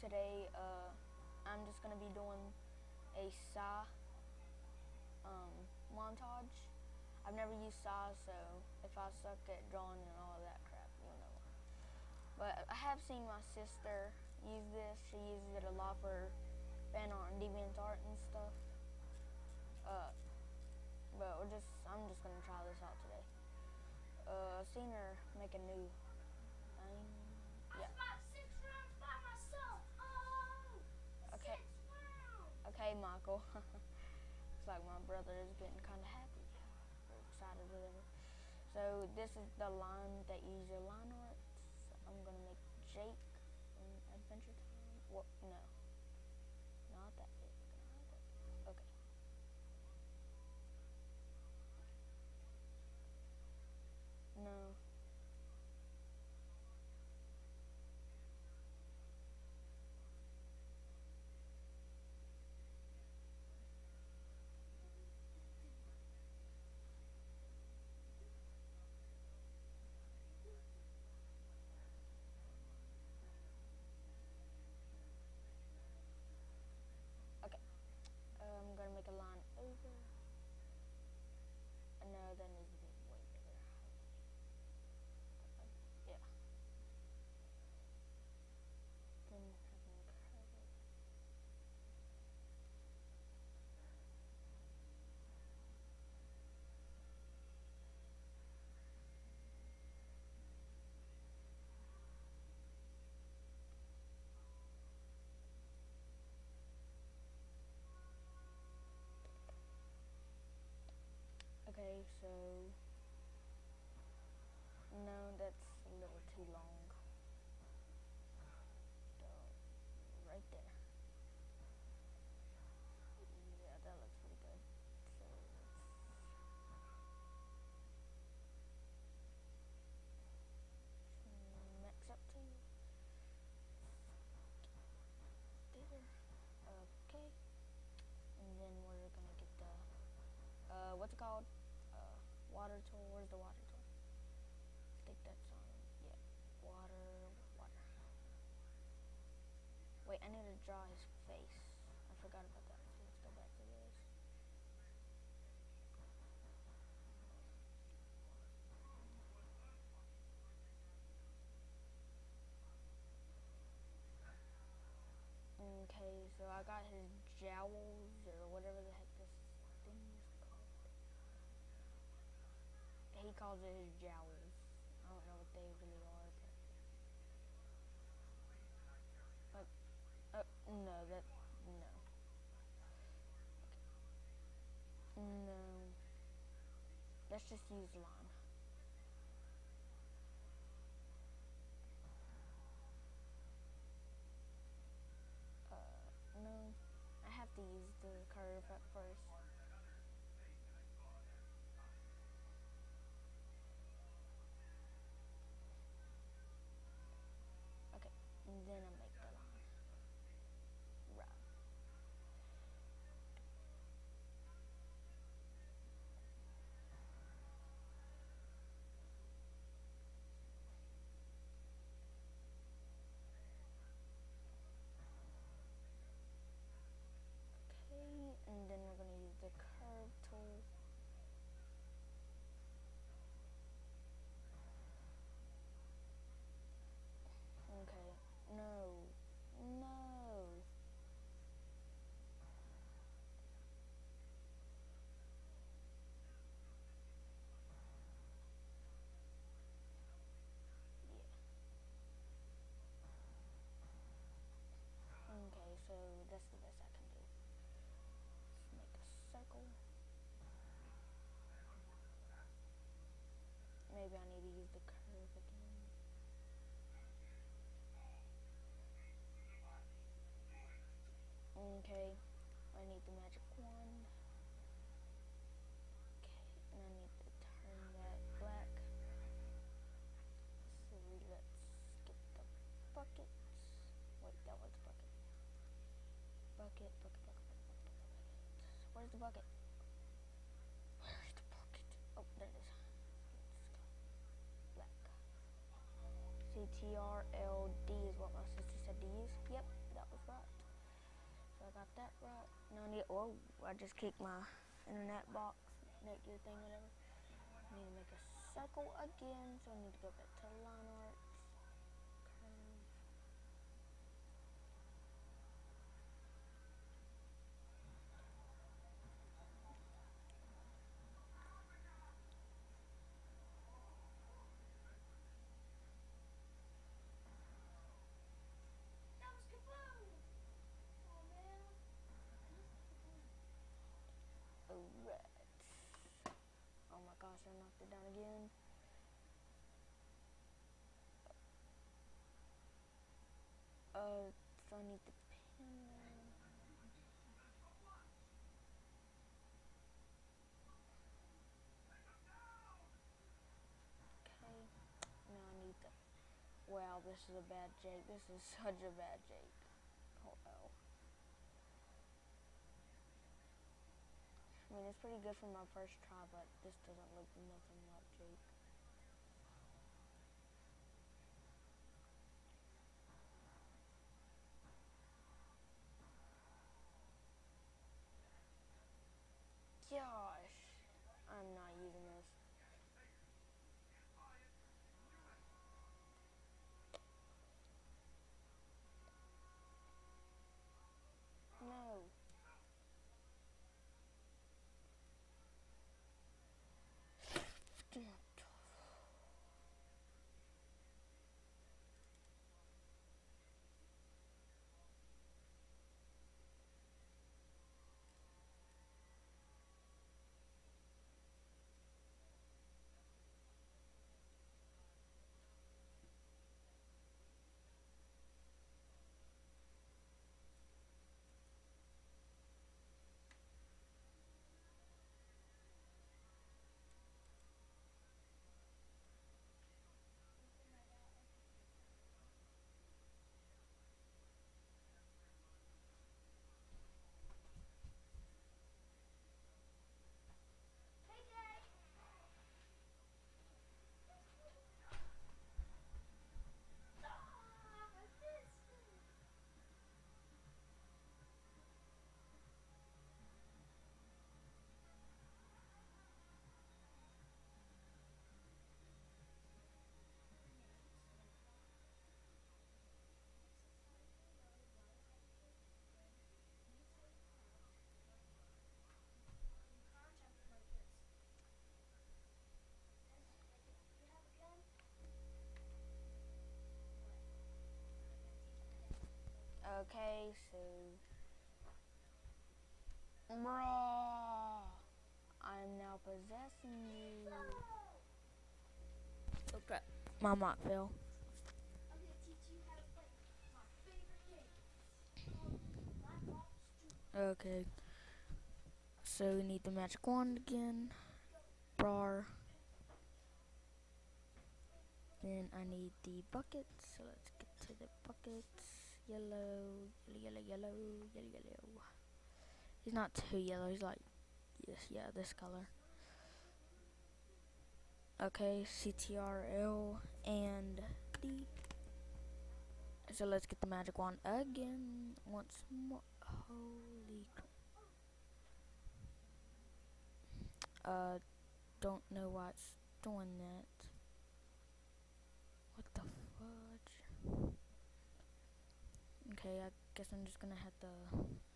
today uh, I'm just gonna be doing a Sai um, montage. I've never used Sai, so if I suck at drawing and all that crap, you know. But I have seen my sister use this. She uses it a lot for fan art and DeviantArt and stuff. Uh, but we're just I'm just gonna try this out today. Uh, I've seen her make a new thing. Yeah. Okay, Michael. Looks like my brother is getting kind of happy or excited, whatever. So this is the line that you use your line art. I'm gonna make Jake in Adventure Time. What? No, not that big. Not that big. Okay. No. Okay. Uh, I'm gonna make a line over. Uh, No, that needs to be way bigger. Uh, yeah. Then have them curve it. Okay, so no, that's a little too long. So, right there. Yeah, that looks pretty good. So let's mix up to there. Okay, and then we're gonna get the uh, what's it called? Uh, water tool. Where's the water tool? I think that's on. Yeah, water, water. Wait, I need to draw his face. I forgot about that. Let's go back to this. Okay, so I got his jowls or whatever the heck this thing is called. He calls it his jowls. I don't know what they really are, but. Uh, uh, no, that. No. No. Let's just use line. Uh, no. I have to use the curve at first. Okay, and then I make the line. Right. Okay, and then we're gonna use the curve tool. Okay, no, no. Yeah. Okay, so that's the best I can do. Let's make a circle. Maybe I need to use the curve again. Okay, I need the magic wand. Okay, and I need to turn that black. So let's get the buckets. Wait, that was. Bucket, bucket, bucket, bucket, bucket, bucket. Where's the bucket? Where's the bucket? Oh, there it is. Let's go. Black. CTRLD is what my sister said to use. Yep, that was right. I got that right. No need, oh, I just kicked my internet box, naked thing, whatever. I need to make a circle again, so I need to go back to line art. Curve. That was kaboom! Oh man. Alright. Oh gosh, I knocked it down again. Uh, so I need the pin. Okay. Now I need the. Wow, this is a bad Jake. This is such a bad Jake. Oh well. I mean, it's pretty good for my first try, but this doesn't look nothing like Jake. Gosh, I'm not using this. No. Hey, Dad. Ah, I missed it. Okay, so. Bruh. I'm now possessing you. Oh crap. My mic fell. I'm gonna teach you how to play my favorite game. It's called Black Ops 2. Okay. So we need the magic wand again. Brar. Then I need the buckets. So let's get to the buckets. Yellow, yellow, yellow, yellow, yellow. He's not too yellow. He's like, yes, yeah, this color. Okay, CTRL and D. So let's get the magic wand again once more. Holy. Uh, don't know why it's doing that. What the fudge? Okay, I guess I'm just gonna have to.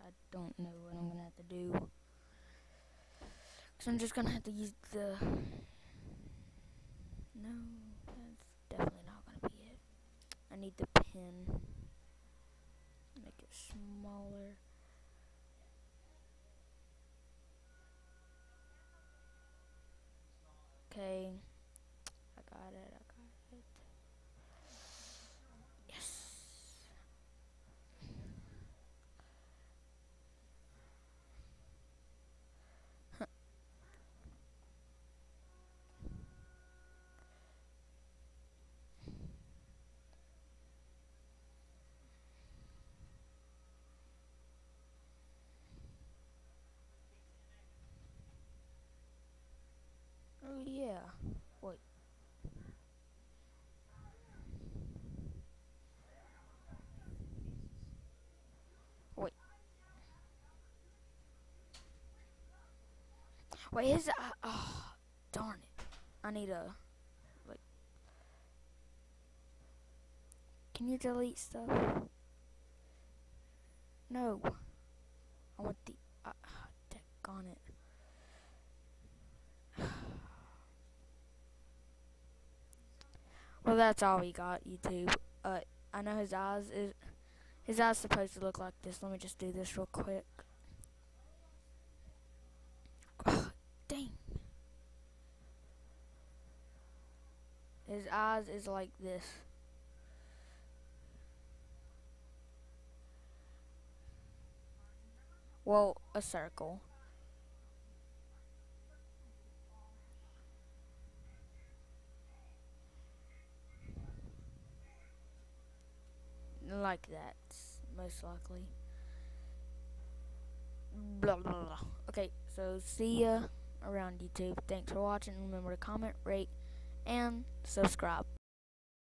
I don't know what I'm gonna have to do. Cause I'm just gonna have to use the. No, that's definitely not gonna be it. I need the pin. Make it smaller. Okay. I got it. I got it. Yes. Huh. Oh yeah. Wait. Wait, his eye. Oh, darn it. I need a. Like. Can you delete stuff? No. I want the. Uh, on it. well, that's all we got, YouTube. Uh, I know his eyes is. His eyes supposed to look like this. Let me just do this real quick. His eyes is like this. Well, a circle. Like that, most likely. Blah, blah, blah. Okay, so see ya around YouTube. Thanks for watching. Remember to comment, rate, and subscribe.